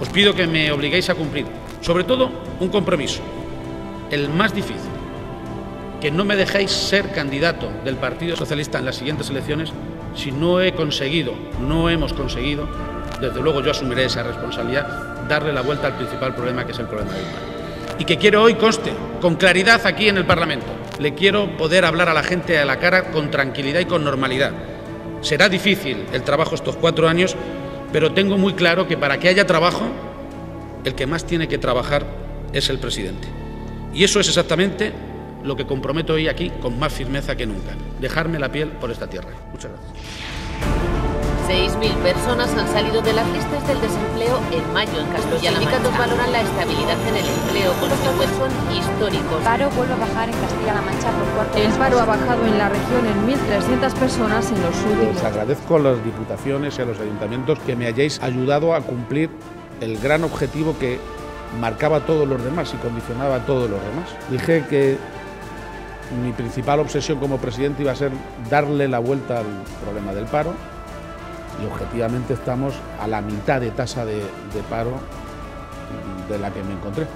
Os pido que me obliguéis a cumplir, sobre todo, un compromiso, el más difícil, que no me dejéis ser candidato del Partido Socialista en las siguientes elecciones si no he conseguido, no hemos conseguido, desde luego yo asumiré esa responsabilidad, darle la vuelta al principal problema que es el problema del paro. Y que quiero hoy conste, con claridad aquí en el Parlamento, le quiero poder hablar a la gente a la cara con tranquilidad y con normalidad. Será difícil el trabajo estos cuatro años, pero tengo muy claro que para que haya trabajo, el que más tiene que trabajar es el presidente. Y eso es exactamente lo que comprometo hoy aquí con más firmeza que nunca, dejarme la piel por esta tierra. Muchas gracias. 6.000 personas han salido de las listas del desempleo en mayo en Castilla-La Los sindicatos valoran la estabilidad en el empleo, con los que son históricos. El paro vuelve a bajar en Castilla-La Mancha por cuarto El paro ha bajado en la región en 1.300 personas en los últimos. Les agradezco a las diputaciones y a los ayuntamientos que me hayáis ayudado a cumplir el gran objetivo que marcaba a todos los demás y condicionaba a todos los demás. Dije que mi principal obsesión como presidente iba a ser darle la vuelta al problema del paro y objetivamente estamos a la mitad de tasa de, paro de la que me encontré.